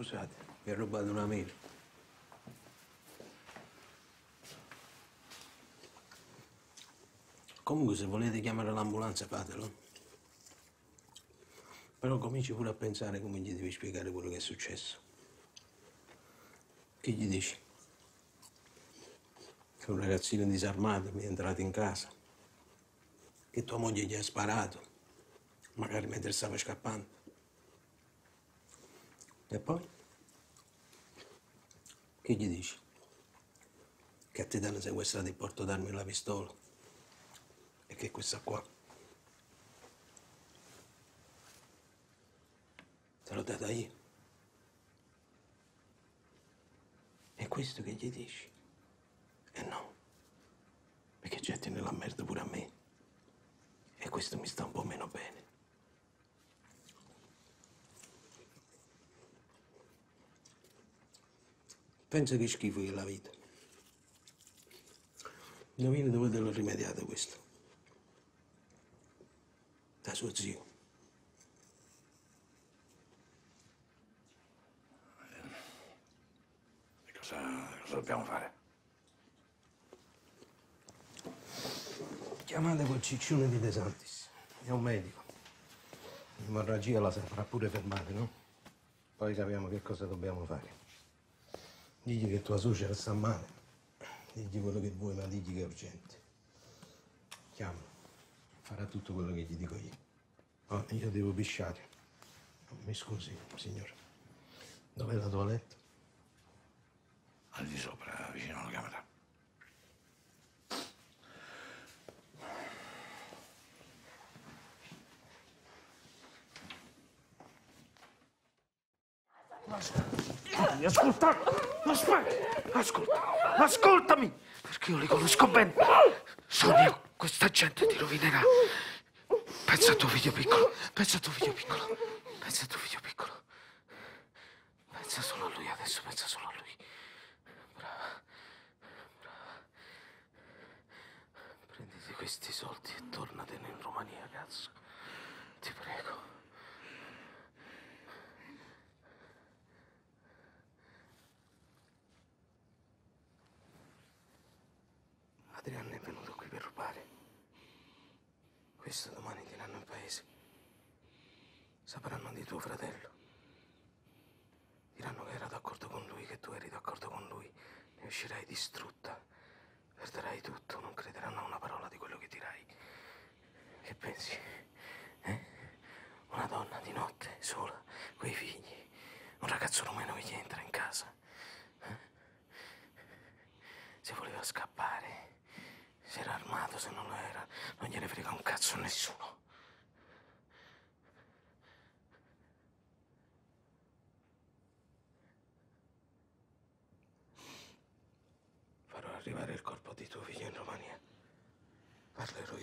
Scusate, mi ha rubato una mela. Comunque se volete chiamare l'ambulanza fatelo. Però cominci pure a pensare come gli devi spiegare quello che è successo. Che gli dici? Che un ragazzino disarmato mi è entrato in casa. Che tua moglie gli ha sparato. Magari mentre stava scappando. E poi? Che gli dici? Che ti hanno sequestrato il porto d'armi e la pistola. E che questa qua te l'ho data io. E questo che gli dici? E no, perché getti nella merda pure a me. E questo mi sta un po' meno bene. Pensa che schifo che è la vita. Indovina dove te l'ho rimediato questo? Da suo zio. E cosa, cosa dobbiamo fare? Chiamate quel ciccione di De Santis. È un medico. L'emorragia la saprà pure fermare, no? Poi capiamo che cosa dobbiamo fare. Digli che tua suocera sta male. Digli quello che vuoi, ma digli che è urgente. Chiamalo. Farà tutto quello che gli dico io. Oh, io devo pisciare. Mi scusi, signore. Dov'è la toilette? Al di sopra, vicino alla camera. Ascoltami, ascoltami! Aspetta, ascolta, ascoltami! Perché io li conosco bene. Sonia, questa gente ti rovinerà. Pensa a tuo figlio piccolo, pensa a tuo figlio piccolo, pensa a tuo figlio piccolo. Pensa solo a lui adesso, pensa solo a lui. Brava, brava. Prenditi questi soldi e tornatene in Romania, cazzo. Ti prego. Adriano è venuto qui per rubare. Questo domani diranno in paese. Sapranno di tuo fratello. Diranno che era d'accordo con lui, che tu eri d'accordo con lui. Ne uscirai distrutta. Perderai tutto, non crederanno a una parola di quello che dirai. Che pensi? Eh? Una donna di notte, sola, coi figli. Un ragazzo rumeno che gli entra in casa. Eh? Se voleva scappare, se non lo era, non gliene frega un cazzo a nessuno. Farò arrivare il corpo di tuo figlio in Romania. Parlerò